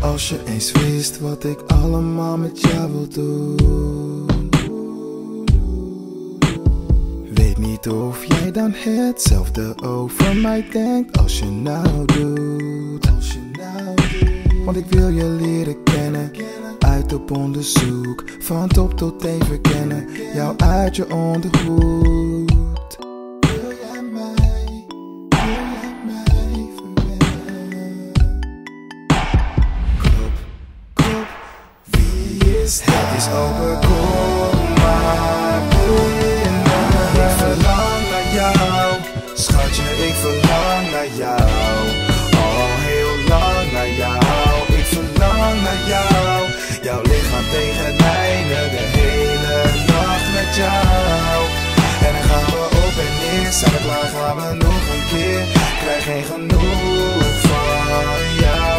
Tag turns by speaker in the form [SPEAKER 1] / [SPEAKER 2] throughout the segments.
[SPEAKER 1] Als je eens wist wat ik allemaal met jou wil doen. Weet niet of jij dan hetzelfde over mij denkt als je nou doet. Nou Want ik wil je leren kennen. Uit op onderzoek, van top tot teen verkennen. Jou uit je ondergoed. Wil jij mij, wil jij mij verwennen? Klop, klop, wie is hij? Het is maar binnen. Ik verlang naar jou, schatje, ik verlang naar jou. Tegen mijne, de hele nacht met jou. En dan gaan we op en neer, we klaar, gaan we nog een keer. Krijg geen genoeg van jou.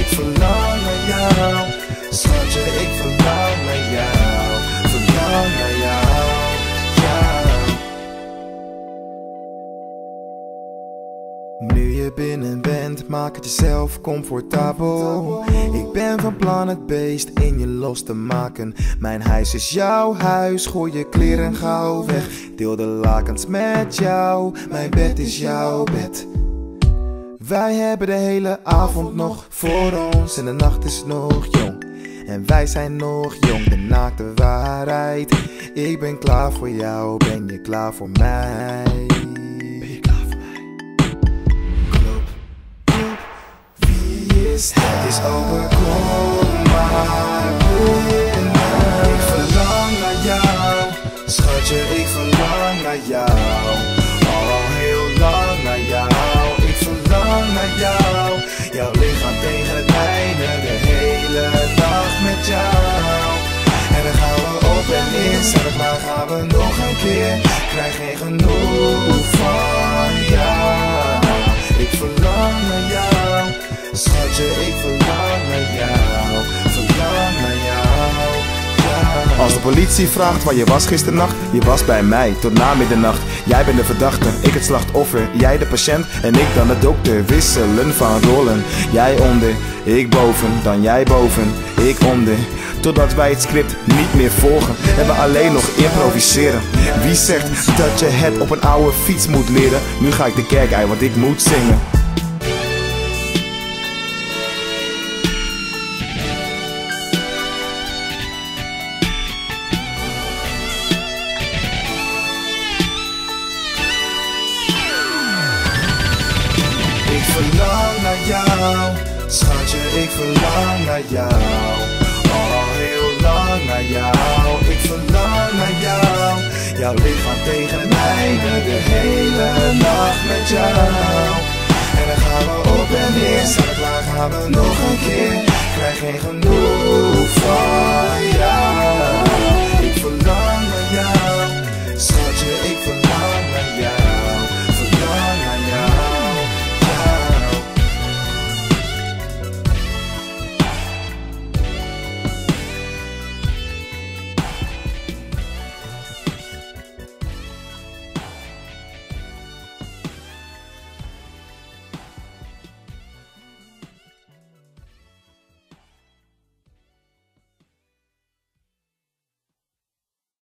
[SPEAKER 1] Ik verlang naar jou, schatje, ik verlang Nu je binnen bent, maak het jezelf comfortabel. Ik ben van plan het beest in je los te maken. Mijn huis is jouw huis, gooi je kleren gauw weg. Deel de lakens met jou, mijn bed is jouw bed. Wij hebben de hele avond nog voor ons en de nacht is nog jong. En wij zijn nog jong, de naakte waarheid. Ik ben klaar voor jou, ben je klaar voor mij? Open, kom maar binnen. Ik verlang naar jou, schatje, ik verlang naar jou. Al heel lang naar jou, ik verlang naar jou. Jouw lichaam tegen het mijne, de hele nacht met jou. En dan gaan we op en zijn we klaar, gaan we nog een keer. Krijg geen genoeg van ik verlang naar jou. Verlang naar jou, jou.
[SPEAKER 2] Als de politie vraagt waar je was gisternacht, je was bij mij tot na middernacht. Jij bent de verdachte, ik het slachtoffer, jij de patiënt en ik dan de dokter. Wisselen van rollen, jij onder, ik boven, dan jij boven, ik onder. Totdat wij het script niet meer volgen en we alleen nog improviseren. Wie zegt dat je het op een oude fiets moet leren? Nu ga ik de kerk uit, want ik moet zingen.
[SPEAKER 1] Naar schatje, ik verlang naar jou. Al heel lang naar jou, ik verlang naar jou. Jouw lichaam tegen mijne, de hele nacht met jou. En dan gaan we op en neer, zijn klaar, gaan we nog een keer. Krijg geen genoeg van